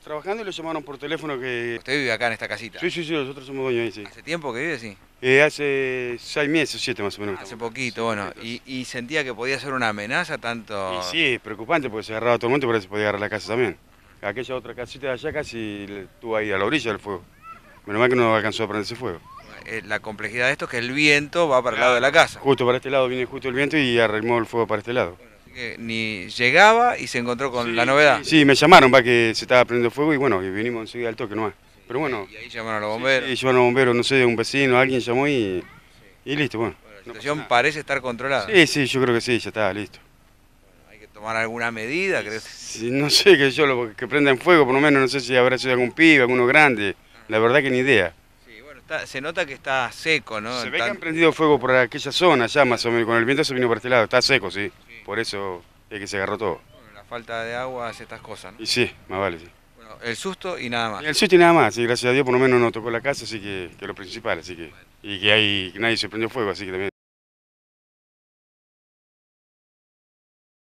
trabajando y lo llamaron por teléfono que... Usted vive acá en esta casita. Sí, sí, sí, nosotros somos dueños ahí, sí. ¿Hace tiempo que vive, sí? Eh, hace seis meses, siete más o menos. Hace poquito, bueno. Y, y sentía que podía ser una amenaza tanto... Y sí, es preocupante porque se agarraba todo el mundo y por eso se podía agarrar la casa también. Aquella otra casita de allá casi estuvo ahí a la orilla del fuego. Menos mal que no alcanzó a prenderse fuego. Eh, La complejidad de esto es que el viento va para el lado de la casa. Justo para este lado viene justo el viento y arrimó el fuego para este lado. Que ni llegaba y se encontró con Sí, la novedad. Sí, sí, me llamaron para que se estaba prendiendo fuego y bueno, y vinimos enseguida al toque nomás. Pero bueno, Y ahí llamaron a los bomberos. y llevaron a bomberos, no sé, un vecino, alguien llamó y, y listo, bueno. Bueno, la situación parece estar controlada. Sí, sí, yo creo que sí, ya está, listo. Hay que tomar alguna medida, ¿crees? Sí, no sé, que yo lo que prenda en fuego, por lo menos, no sé si habrá sido algún pibe, alguno grande. La verdad que ni idea. Sí, bueno, está- se nota que está seco, ¿no? Se ve que han prendido fuego por aquella zona ya, más o menos. Con el viento se vino por este lado. Está seco, sí. Por eso es que se agarró todo. bueno, la falta de agua hace estas cosas, ¿no? Y sí, más vale, sí. Bueno, el susto y nada más. Y el susto y nada más, sí, gracias a Dios por lo menos no tocó la casa, así que, que es lo principal, así que. Y que, hay, que nadie se prendió fuego, así que también.